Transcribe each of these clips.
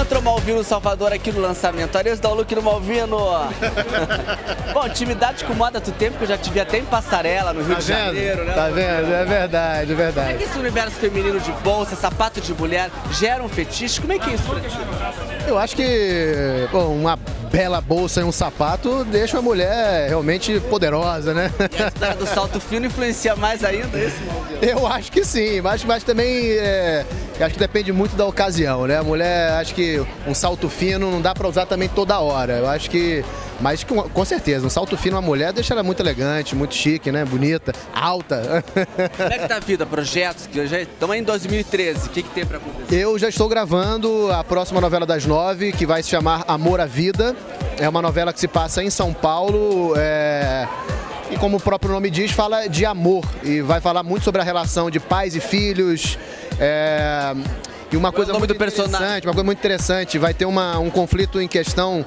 Entra o Malvino Salvador aqui no lançamento. Ares dá o look no Malvino. Bom, intimidade com moda do tempo que eu já tive até em Passarela, no Rio Tá de vendo? Janeiro, né? Tá vendo? É verdade, é Como é verdade. que esse universo feminino de bolsa, sapato de mulher, gera um fetiche? Como é que é isso? Eu acho que bom, uma bela bolsa e um sapato deixa a mulher realmente poderosa, né? E a história do salto fino influencia mais ainda isso, Malvino? Eu acho que sim, mas, mas também é, eu acho que depende muito da ocasião, né? A mulher, acho que um salto fino não dá pra usar também toda hora. Eu acho que, mas com, com certeza, um salto fino uma mulher deixa ela muito elegante, muito chique, né? Bonita, alta. Como é que tá a vida? Projetos? Que já estamos em 2013. O que, que tem pra acontecer? Eu já estou gravando a próxima novela das nove, que vai se chamar Amor à Vida. É uma novela que se passa em São Paulo. é, E como o próprio nome diz, fala de amor. E vai falar muito sobre a relação de pais e filhos. É, E uma coisa muito do personagem? interessante, uma coisa muito interessante, vai ter uma- um conflito em questão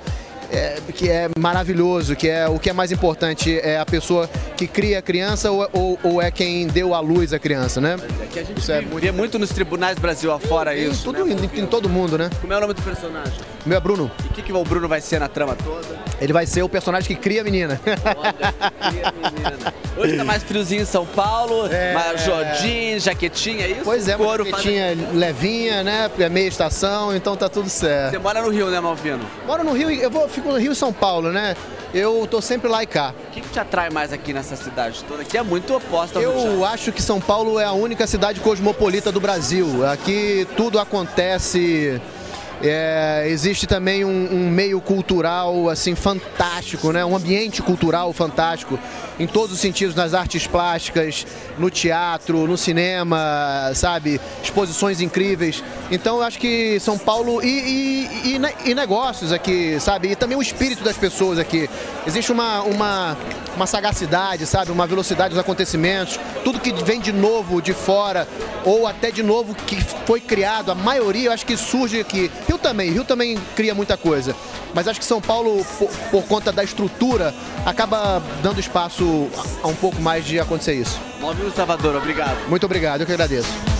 é, que é maravilhoso, que é o que é mais importante, é a pessoa que cria a criança ou, ou- ou é quem deu à luz a criança, né? É que a gente Isso é vê muito nos tribunais Brasil afora isso. tudo, né? em, em todo mundo, né? Como é o nome do personagem? Meu é Bruno. E o que, que o Bruno vai ser na trama toda? Ele vai ser o personagem que cria a menina. Olha, que menina. Hoje tá mais friozinho em São Paulo, É. mais jodinho, jaquetinha, é isso? Pois é, uma Couro faz- jaquetinha levinha, né? É meia estação, então tá tudo certo. Você mora no Rio, né, Malvino? Moro no Rio, eu vou, fico no Rio São Paulo, né? Eu tô sempre lá e cá. O que, que te atrai mais aqui nessa cidade toda? Que é muito oposta ao. Eu acho que São Paulo é a única cidade cosmopolita do Brasil. Aqui tudo acontece. É, existe também um, um meio cultural assim fantástico, né? Um ambiente cultural fantástico em todos os sentidos, nas artes plásticas, no teatro, no cinema, sabe? Exposições incríveis. Então eu acho que São Paulo e, e- e e negócios aqui, sabe? E também o espírito das pessoas aqui. Existe uma, uma, uma sagacidade, sabe? Uma velocidade dos acontecimentos. Tudo que vem de novo de fora ou até de novo que foi criado, a maioria eu acho que surge aqui. Rio também, Rio também cria muita coisa. Mas acho que São Paulo, por, por conta da estrutura, acaba dando espaço a, a um pouco mais de acontecer isso. Malvino Salvador, obrigado. Muito obrigado, eu que agradeço.